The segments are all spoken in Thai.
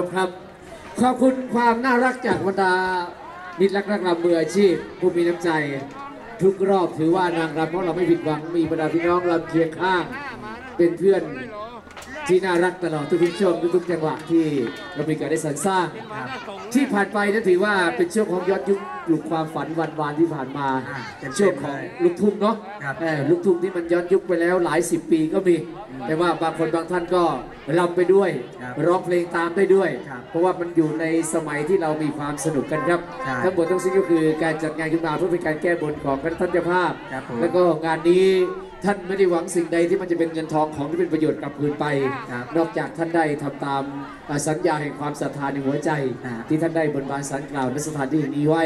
พี่น้องที่รักและเครพครับ ขอบคุณความน่ารักจากบรรดามิตรรักนักรำมืออาชีพผู้มีน้ำใจ ทุกรอบถือว่านางรำของเราไม่ผิดหวังมีบรรดาพี่น้องรำเคียงข้าง เป็นเพื่อน ที่น่ารักตลอดทุกๆช่วงทุกๆจังหวะที่เรามีการได้สรรสร้าง ที่ผ่านไปนั้นถือว่าเป็นช่วงของย้อนยุคปลุกความฝันวันวานที่ผ่านมาอ่าเต็มๆช่วงของเลยลูกทุ่งเนาะครับเออลูกทุ่งที่มันย้อนยุคไปแล้วหลายสิบปีก็มี แต่ว่าบางคนบางท่านก็รำไปด้วยครับร้องเพลงตามได้ด้วยครับเพราะว่ามันอยู่ในสมัยที่เรามีความสนุกกันครับใช่ทั้งหมดทั้งสิ้นก็คือการจัดงานขึ้นมาเพื่อเป็นการแก้บนของคณะท่านเจ้าภาพครับผมแล้วก็งานนี้ ท่านไม่ได้หวังสิ่งใดที่มันจะเป็นเงินทองของที่เป็นประโยชน์กลับคืนไปครับนอกจากท่านได้ทำตามอ่าสัญญาแห่งความศรัทธาในหัวใจอ่าที่ท่านได้บนบานสารกล่าวในสถานที่แห่งนี้ไว้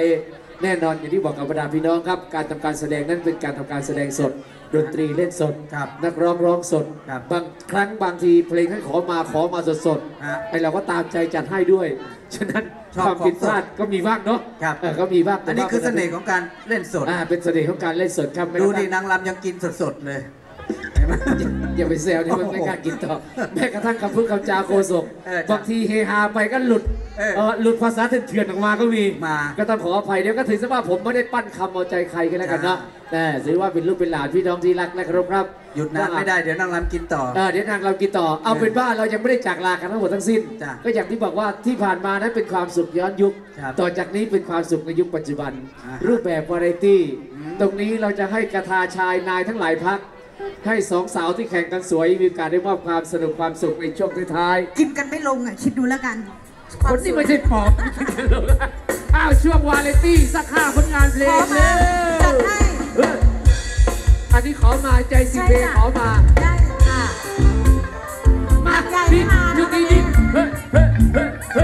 แน่นอนอย่างที่บอกกับบรรดาพี่น้องครับ การทำการแสดงนั้นเป็นการทำการแสดงสด ดนตรีเล่นสดครับนักร้องร้องสดครับบางครั้งบางทีเพลงท่านขอมาขอมาสดสดๆฮะไอเราก็ตามใจจัดให้ด้วย ฉะนั้นชอบความผิดของพสดลาดก็มีบ้างเนาะครับเออก็มีบ้างอันนี้คือเสน่ห์ของการเล่นสดอ่าเป็นเสน่ห์ของการเล่นสดครับไม่ดูต้องดินางรำยังกินสดๆเลย เห็นไหมอย่าไปแซวนี่มันไม่กล้ากินต่อแม้กระทั่งคำพูดคำจาโคศกเออจ้ะบางทีเฮฮาไปก็หลุดเออเออหลุดภาษาเถื่อนๆออกมาก็มีมา ก็ต้องขออภัยเดี๋ยวก็ถือซะว่าผมไม่ได้ปั้นคำเอาใจใครกันแล้วกันเนาะจ้าแต่ถือว่าเป็นลูกเป็นหลานพี่น้องที่รักและเคารพครับ หยุดนานไม่ได้เดี๋ยวนางรำกินต่อ เออเดี๋ยวทางเรากินต่อ เอาเป็นว่าเรายังไม่ได้จากลากันทั้งหมดทั้งสิ้น จ้ะก็อย่างที่บอกว่าที่ผ่านมานั้นเป็นความสุขย้อนยุค ครับต่อจากนี้เป็นความสุขในยุคปัจจุบัน อ่าฮะรูปแบบวาไรตี้อืมตรงนี้เราจะให้กระทาชายนายทั้งหลายพัก ให้สองสาวที่แข่งกันสวยมีโอกาสได้มอบความสนุกความสุขในช่วงท้ายกินกันไม่ลงอะคิดดูแล้วกันๆคนที่ไม่ใช่ปอบอ้าวช่วงวาไรตี้สักห้าผลงานเพลของมาเร็วจัดให้เอออันนี้ขอมาใจสิเพลงขอมา ได้ค่ะ มาใจพี่มายุคนี้นี่เฮ้ยเฮ้ยเฮ้ยเฮ้ย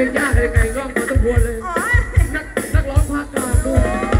เพลงยากเลยไก่ร้องมาต้องควรเลย นักนักร้องภาคกลางด้วย